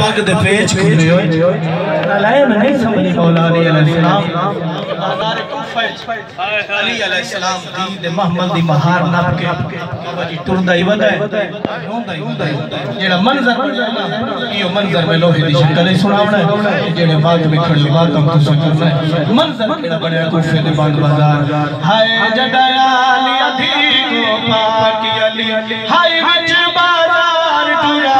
पग दे पेच खुले होए। अलाए मैं नहीं समझी। मौला अली अलैहिस्सलाम अली अलैहिस्सलाम दी दे मोहम्मद दी महार नप के। बाबा जी टुरदा ही वदा है। रोंदा ही वदा है। जेड़ा मंजर यो मंजर में लोहे दी शक्ल ही सुनावना है। जेड़े बात में खड़े बात हम तुसे करना है। मंजर केड़ा बनया कुफे दे बंद बाज़ार। हाय जडाया अली अधी को पाक अली। हाय विच बाज़ार टुराया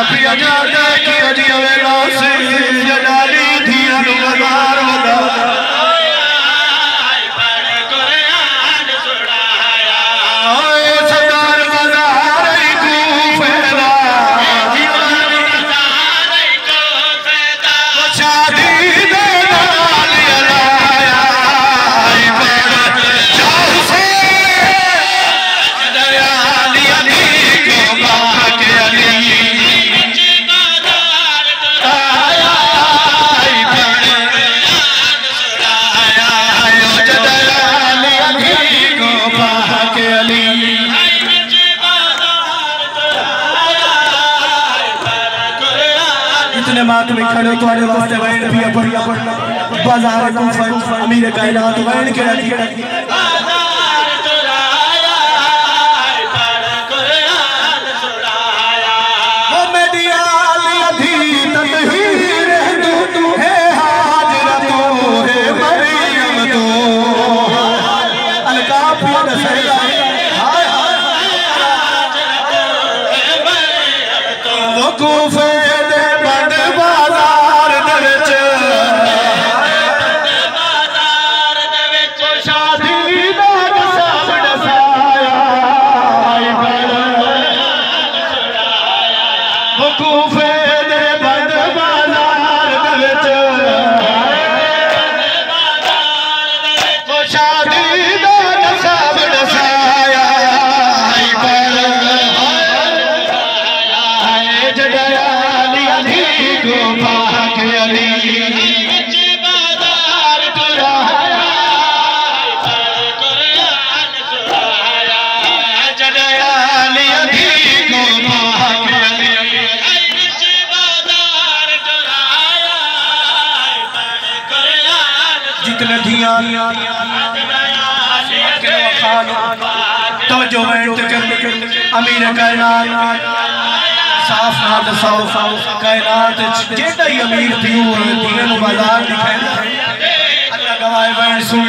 अल्लाह पिया जादा कि अजी इतने मात में खड़े तुम्हारे वास्ते वैन भी अपन बाज़ार कुफा अमीर कायनात वैन के रखी ओ मेरी तो अमीर कायनात। साफ़ नाल दसाओ कायनात जेड़ा ही अमीर थी सुन।